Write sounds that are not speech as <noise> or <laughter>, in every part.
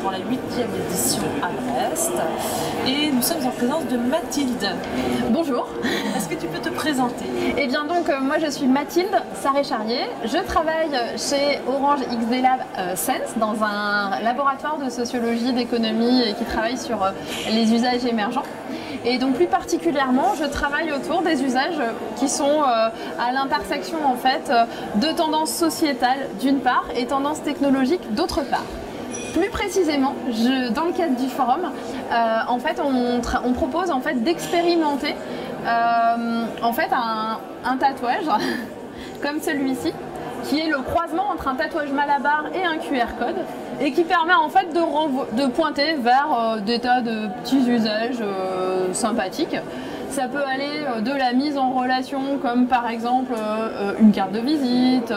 pour la huitième édition à Brest. Et nous sommes en présence de Mathilde. Bonjour. Est-ce que tu peux te présenter? Eh bien donc euh, moi je suis Mathilde Sarré-Charrier. Je travaille chez Orange XD Lab euh, Sense dans un laboratoire de sociologie, d'économie et qui travaille sur euh, les usages émergents. Et donc plus particulièrement, je travaille autour des usages qui sont à l'intersection en fait de tendances sociétales d'une part et tendances technologiques d'autre part. Plus précisément, dans le cadre du forum, euh, en fait, on, propose en fait d'expérimenter euh, en fait un, tatouage <laughs> comme celui-ci, qui est le croisement entre un tatouage Malabar et un QR code, et qui permet en fait de, pointer vers euh, des tas de petits usages sympathiques. Ça peut aller euh, de la mise en relation, comme par exemple euh, euh, une carte de visite,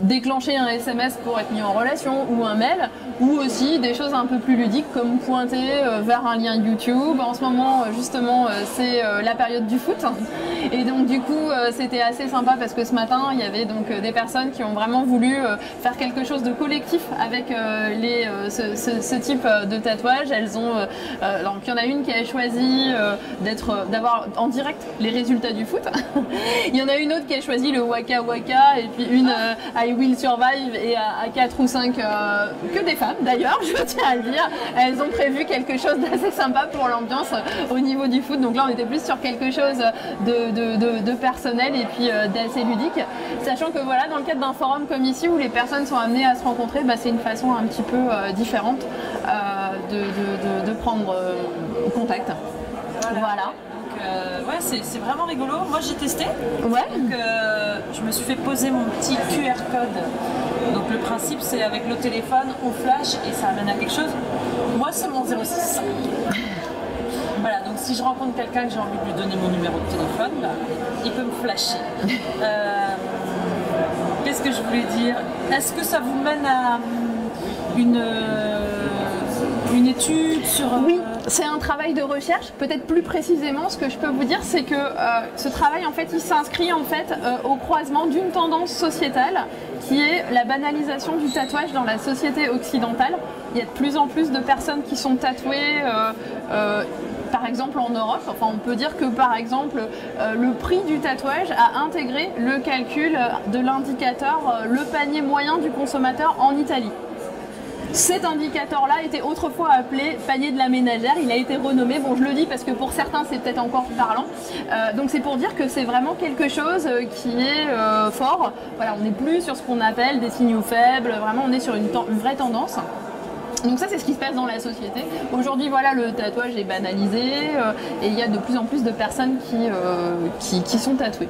déclencher un SMS pour être mis en relation ou un mail, ou aussi des choses un peu plus ludiques comme pointer vers un lien YouTube. En ce moment, justement, c'est la période du foot. Et donc, du coup, c'était assez sympa parce que ce matin, il y avait donc des personnes qui ont vraiment voulu faire quelque chose de collectif avec les, ce, type de tatouage. Elles ont, donc, il y en a une qui a choisi d'être euh, d'avoir en direct les résultats du foot. <laughs> Il y en a une autre qui a choisi le Waka Waka et puis une euh, I Will Survive et à, 4 ou 5 euh, que des femmes d'ailleurs, <laughs> je tiens à dire. Elles ont prévu quelque chose d'assez sympa pour l'ambiance au niveau du foot. Donc là on était plus sur quelque chose de, personnel et puis d'assez ludique. Sachant que voilà, dans le cadre d'un forum comme ici où les personnes sont amenées à se rencontrer, bah, c'est une façon un petit peu différente de, prendre contact. Voilà. Donc, euh, ouais, c'est vraiment rigolo. Moi, j'ai testé. Ouais. Donc, euh, je me suis fait poser mon petit QR code. Donc, le principe, c'est avec le téléphone, on flash et ça amène à quelque chose. Moi, c'est mon 06. <laughs> Voilà, donc si je rencontre quelqu'un que j'ai envie de lui donner mon numéro de téléphone, bah, il peut me flasher. <laughs> Euh, qu'est-ce que je voulais dire? Est-ce que ça vous mène à une, une étude sur... Oui c'est un travail de recherche. Peut-être plus précisément, ce que je peux vous dire, c'est que euh, ce travail, en fait, il s'inscrit en fait euh, au croisement d'une tendance sociétale qui est la banalisation du tatouage dans la société occidentale. Il y a de plus en plus de personnes qui sont tatouées. Euh, par exemple en Europe, enfin on peut dire que par exemple le prix du tatouage a intégré le calcul de l'indicateur le panier moyen du consommateur en Italie. Cet indicateur-là était autrefois appelé panier de la ménagère. Il a été renommé. Bon, je le dis parce que pour certains, c'est peut-être encore parlant. Euh, donc, c'est pour dire que c'est vraiment quelque chose euh, qui est euh, fort. Voilà, on n'est plus sur ce qu'on appelle des signaux faibles. Vraiment, on est sur une, vraie tendance. Donc ça c'est ce qui se passe dans la société. Aujourd'hui voilà le tatouage est banalisé et il y a de plus en plus de personnes qui, qui, sont tatouées.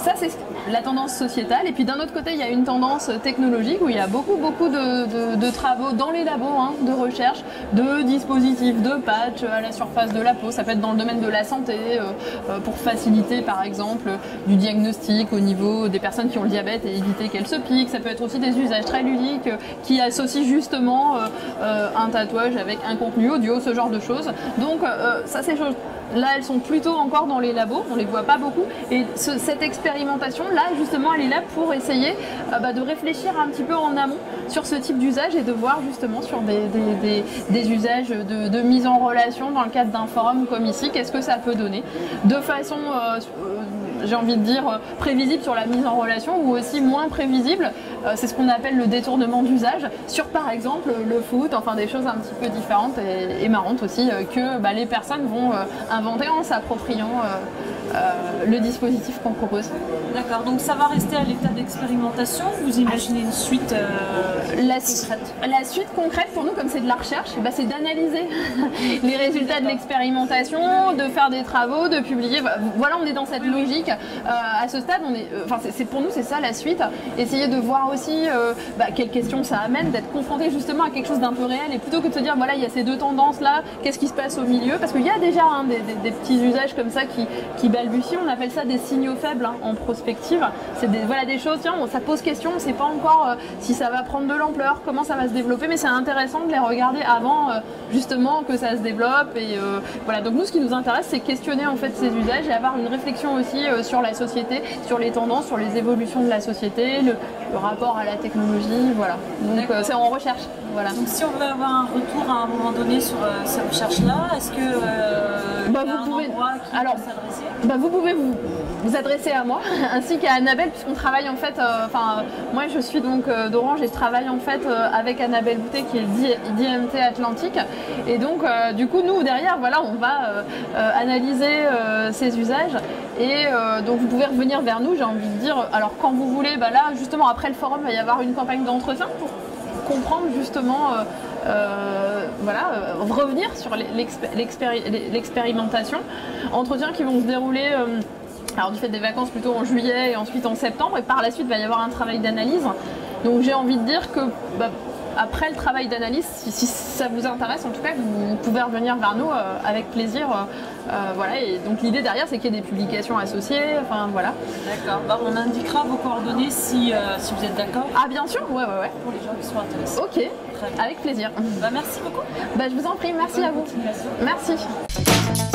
Ça c'est la tendance sociétale. Et puis d'un autre côté, il y a une tendance technologique où il y a beaucoup, beaucoup de, travaux dans les labos hein, de recherche, de dispositifs, de patchs à la surface de la peau. Ça peut être dans le domaine de la santé, euh, euh, pour faciliter par exemple du diagnostic au niveau des personnes qui ont le diabète et éviter qu'elles se piquent. Ça peut être aussi des usages très ludiques euh, qui associent justement un tatouage avec un contenu audio, ce genre de choses. Donc ça, c'est chose Là, elles sont plutôt encore dans les labos, on les voit pas beaucoup. Et cette expérimentation, là, justement, elle est là pour essayer euh, bah, de réfléchir un petit peu en amont sur ce type d'usage et de voir justement sur des, usages de, mise en relation dans le cadre d'un forum comme ici, qu'est-ce que ça peut donner. De façon euh, j'ai envie de dire, euh, prévisible sur la mise en relation ou aussi moins prévisible. Euh, c'est ce qu'on appelle le détournement d'usage sur par exemple le foot, enfin des choses un petit peu différentes et, marrantes aussi euh, que bah, les personnes vont inventer en s'appropriant le dispositif qu'on propose. D'accord, donc ça va rester à l'état d'expérimentation. Vous imaginez une suite la, concrète? La suite concrète pour nous, comme c'est de la recherche, bah, c'est d'analyser <laughs> les résultats de l'expérimentation, de faire des travaux, de publier. Voilà, on est dans cette logique euh, à ce stade, on est, euh, enfin, c'est pour nous, c'est ça la suite. Essayer de voir aussi euh, bah, quelles questions ça amène, d'être confronté justement à quelque chose d'un peu réel, et plutôt que de se dire voilà, il y a ces deux tendances là, qu'est-ce qui se passe au milieu? Parce qu'il y a déjà hein, des, petits usages comme ça qui, qui On appelle ça des signaux faibles hein, en prospective. C'est des, voilà des choses. Tiens, ça pose question. On ne sait pas encore si ça va prendre de l'ampleur, comment ça va se développer, mais c'est intéressant de les regarder avant justement que ça se développe. Et voilà. Donc nous, ce qui nous intéresse, c'est questionner en fait ces usages et avoir une réflexion aussi sur la société, sur les tendances, sur les évolutions de la société, rapport à la technologie, voilà. Donc D'accord. c'est en recherche, voilà. Donc si on veut avoir un retour à un moment donné sur euh, ces recherches-là, est-ce que euh, Bah, il y a vous un pouvez- qui Alors, peut Bah, vous pouvez vous, vous adresser à moi <laughs> ainsi qu'à Annabelle puisqu'on travaille en fait, euh, enfin moi je suis donc euh, d'Orange et je travaille en fait euh, avec Annabelle Boutet qui est D- d'IMT Atlantique et donc euh, du coup nous derrière voilà on va euh, euh, analyser euh, ces usages et euh, donc vous pouvez revenir vers nous j'ai envie de dire alors quand vous voulez bah là justement après le forum il va y avoir une campagne d'entretien pour comprendre justement euh, euh, voilà, euh, revenir sur l'expé- l'expéri- l'expérimentation. Entretiens qui vont se dérouler alors du fait des vacances plutôt en juillet et ensuite en septembre et par la suite il va y avoir un travail d'analyse. Donc j'ai envie de dire que bah, après le travail d'analyse, si, si ça vous intéresse en tout cas, vous pouvez revenir vers nous euh, avec plaisir. euh, euh, voilà, et donc l'idée derrière c'est qu'il y ait des publications associées, enfin voilà. D'accord. Bah, on indiquera vos coordonnées si, si vous êtes d'accord Ah bien sûr, ouais ouais ouais. pour les gens qui sont intéressés. Ok, avec plaisir. Bah, merci beaucoup. Bah, je vous en prie, merci Bonne à vous. Merci.